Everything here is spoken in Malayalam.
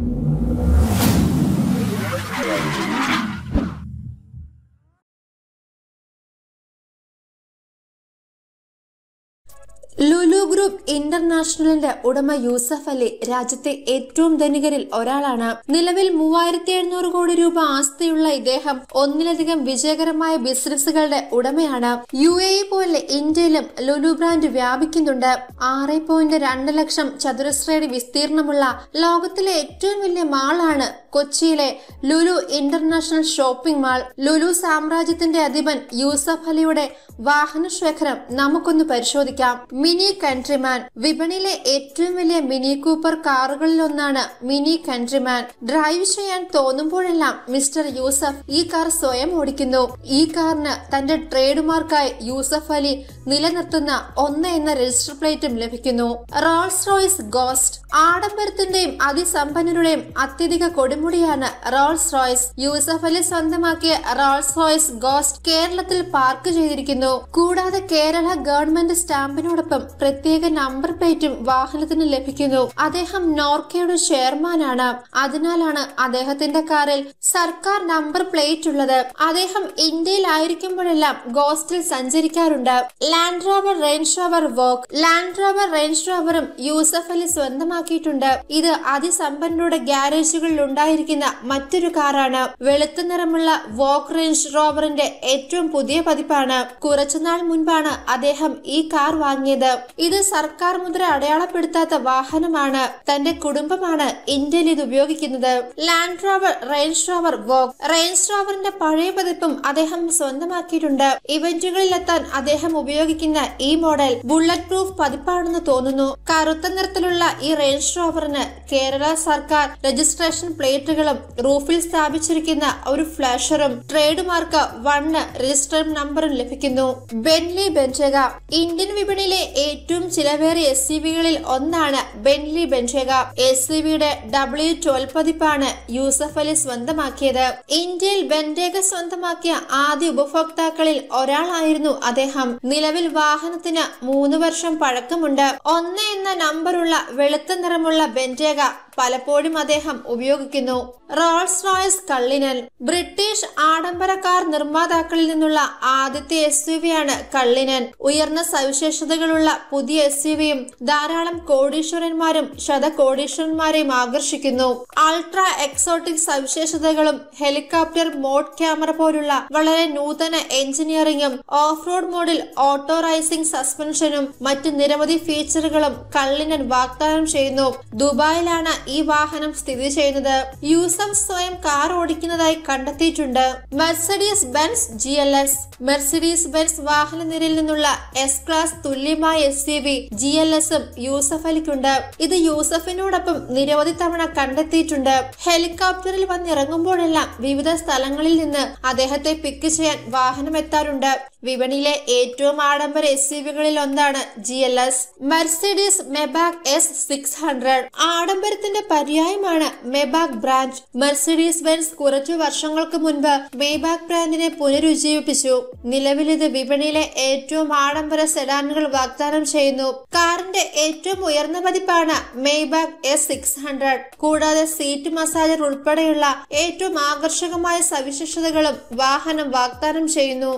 Thank you. ഇന്റർനാഷണലിന്റെ ഉടമ യൂസഫ് അലി രാജ്യത്തെ ഏറ്റവും ധനികരിൽ ഒരാളാണ്. നിലവിൽ മൂവായിരത്തി എഴുന്നൂറ് കോടി രൂപ ആസ്തിയുള്ള ഇദ്ദേഹം ഒന്നിലധികം വിജയകരമായ ബിസിനസ്സുകളുടെ ഉടമയാണ്. യു എ പോലെ ഇന്ത്യയിലും ലുലു ബ്രാൻഡ് വ്യാപിക്കുന്നുണ്ട്. ആറ് പോയിന്റ് രണ്ട് ലക്ഷം ചതുരശ്രയടി വിസ്തീർണമുള്ള ലോകത്തിലെ ഏറ്റവും വലിയ മാളാണ് കൊച്ചിയിലെ Lulu international shopping mall. Lulu സാമ്രാജ്യത്തിന്റെ അധിപൻ യൂസഫ് അലിയുടെ വാഹന ശേഖരം നമുക്കൊന്ന് പരിശോധിക്കാം. മിനി കൺട്രിമാൻ വിപണിയിലെ ഏറ്റവും വലിയ മിനി കൂപ്പർ കാറുകളിൽ ഒന്നാണ് മിനി കൺട്രിമാൻ. ഡ്രൈവ് ചെയ്യാൻ തോന്നുമ്പോഴെല്ലാം മിസ്റ്റർ യൂസഫ് ഈ കാർ സ്വയം ഓടിക്കുന്നു. ഈ കാറിന് തന്റെ ട്രേഡ് മാർക്കായി യൂസഫ് അലി നിലനിർത്തുന്ന ഒന്ന് എന്ന രജിസ്റ്റർ പ്ലേറ്റും ലഭിക്കുന്നു. റോൾസ് റോയ്സ് ഗോസ്റ്റ് ആഡംബരത്തിന്റെയും അതിസമ്പന്നരുടെയും അത്യധിക കൊടുമുടിയാണ് റോൾസ് റോയ്സ്. യൂസഫ് അലി സ്വന്തമാക്കിയ റോൾസ് റോയ്സ് ഗോസ്റ്റ് കേരളത്തിൽ പാർക്ക് ചെയ്തിരിക്കുന്നു. കൂടാതെ കേരള ഗവൺമെന്റ് സ്റ്റാമ്പിനോടൊപ്പം പ്രത്യേക നമ്പർ പ്ലേറ്റും വാഹനത്തിന് ലഭിക്കുന്നു. അദ്ദേഹം നോർക്കയുടെ ചെയർമാനാണ്. അതിനാലാണ് അദ്ദേഹത്തിന്റെ കാറിൽ സർക്കാർ നമ്പർ പ്ലേറ്റ് ഉള്ളത്. അദ്ദേഹം ഇന്ത്യയിൽ ഇന്ത്യയിലായിരിക്കുമ്പോഴെല്ലാം ഗോസ്റ്റിൽ സഞ്ചരിക്കാറുണ്ട്. Land Rover Range Rover Vogue Land Rover Range റോവറും Yusuf Ali സ്വന്തമാക്കിയിട്ടുണ്ട്. ഇത് അതിസമ്പന്നരുടെ ഗ്യാരേജുകളിൽ ഉണ്ടായിരിക്കുന്ന മറ്റൊരു കാറാണ്. വെളുത്ത നിറമുള്ള വോക്ക് റേഞ്ച് റോവറിന്റെ ഏറ്റവും പുതിയ പതിപ്പാണ്. കുറച്ചുനാൾ മുൻപാണ് അദ്ദേഹം ഈ കാർ വാങ്ങിയത്. ഇത് സർക്കാർ മുദ്ര അടയാളപ്പെടുത്താത്ത വാഹനമാണ് തന്റെ കുടുംബമാണ് ഇന്ത്യയിൽ ഇത് ഉപയോഗിക്കുന്നത്. Land Rover Range Rover Vogue Range റോവറിന്റെ പഴയ പതിപ്പും അദ്ദേഹം സ്വന്തമാക്കിയിട്ടുണ്ട്. ഇവന്റുകളിൽ എത്താൻ അദ്ദേഹം ഉപയോഗിക്കുന്ന ഈ മോഡൽ ബുള്ളറ്റ് പ്രൂഫ് പതിപ്പാണെന്ന് തോന്നുന്നു. കറുത്ത നിറത്തിലുള്ള ഈ റേഞ്ച് റോവറിന് കേരള സർക്കാർ രജിസ്ട്രേഷൻ പ്ലേറ്റുകളും റൂഫിൽ സ്ഥാപിച്ചിരിക്കുന്ന ഒരു ഫ്ലാഷറും ട്രേഡ് മാർക്ക് വണ്ണ് രജിസ്റ്റർ നമ്പറും ലഭിക്കുന്നു. ബെൻലി ബെഞ്ചക ഇന്ത്യൻ വിപണിയിലെ ഏറ്റവും ചിലവേറിയ എസ് സി വികളിൽ ഒന്നാണ് ബെൻലി ബെൻഷേഗ എസ് സി വിയുടെ ഡബ്ല്യു ട്വൽവ് പതിപ്പാണ് യൂസഫ് അലി സ്വന്തമാക്കിയത്. ഇന്ത്യയിൽ ബെൻഡേഗ സ്വന്തമാക്കിയ ആദ്യ ഉപഭോക്താക്കളിൽ ഒരാളായിരുന്നു അദ്ദേഹം. നിലവിൽ വാഹനത്തിന് മൂന്ന് വർഷം പഴക്കമുണ്ട്. ഒന്ന് എന്ന നമ്പറുള്ള വെളുത്ത നിറമുള്ള ബെൻഡേഗ പലപ്പോഴും അദ്ദേഹം ഉപയോഗിക്കുന്നു. Rolls Royce Cullinan. ബ്രിട്ടീഷ് ആഡംബര കാർ നിർമ്മാതാക്കളിൽ നിന്നുള്ള ആദ്യത്തെ എസ് യു വിയാണ് കള്ളിനൻ ഉയർന്ന സവിശേഷതകളുള്ള പുതിയ എസ് യു ധാരാളം കോടീശ്വരന്മാരും ശതകോടീശ്വരന്മാരെയും ആകർഷിക്കുന്നു. അൾട്രാ എക്സോട്ടിക് സവിശേഷതകളും ഹെലികോപ്റ്റർ മോഡ് ക്യാമറ പോലുള്ള വളരെ നൂതന എഞ്ചിനീയറിംഗും ഓഫ് റോഡ് മോഡിൽ ഓട്ടോ റൈസിംഗ് സസ്പെൻഷനും മറ്റ് നിരവധി ഫീച്ചറുകളും കള്ളിനൻ വാഗ്ദാനം ചെയ്യുന്നു. ദുബായിലാണ് ഈ വാഹനം സ്ഥിതി ചെയ്യുന്നത്. യൂസഫ് സ്വയം കാർ ഓടിക്കുന്നതായി കണ്ടെത്തിയിട്ടുണ്ട്. Mercedes Benz G L S. Mercedes Benz വാഹന നിരയിൽ നിന്നുള്ള എസ് ക്ലാസ് തുല്യമായ S C V G L എസും യൂസഫ് അലിക്കുണ്ട്. ഇത് യൂസഫിനോടൊപ്പം നിരവധി തവണ കണ്ടെത്തിയിട്ടുണ്ട്. ഹെലികോപ്റ്ററിൽ വന്നിറങ്ങുമ്പോഴെല്ലാം വിവിധ സ്ഥലങ്ങളിൽ നിന്ന് അദ്ദേഹത്തെ പിക്ക് ചെയ്യാൻ വാഹനം എത്താറുണ്ട് വിപണിയിലെ ഏറ്റവും ആഡംബര എസ് യു വികളിൽ ഒന്നാണ് G L S. Mercedes Maybach S six hundred ആഡംബരത്തിന്റെ പര്യായമാണ് മെബാക് ബ്രാൻഡ് മെർസിഡീസ് ബെൻസ് കുറച്ചു വർഷങ്ങൾക്ക് മുൻപ് മെയ്ബാക് ബ്രാൻഡിനെ പുനരുജ്ജീവിപ്പിച്ചു. നിലവിൽ ഇത് വിപണിയിലെ ഏറ്റവും ആഡംബര സെഡാനുകൾ വാഗ്ദാനം ചെയ്യുന്നു. കാറിന്റെ ഏറ്റവും ഉയർന്ന പതിപ്പാണ് മെയ്ബാക് എസ് സിക്സ് ഹൺഡ്രഡ് കൂടാതെ സീറ്റ് മസാജർ ഉൾപ്പെടെയുള്ള ഏറ്റവും ആകർഷകമായ സവിശേഷതകളും വാഹനം വാഗ്ദാനം ചെയ്യുന്നു.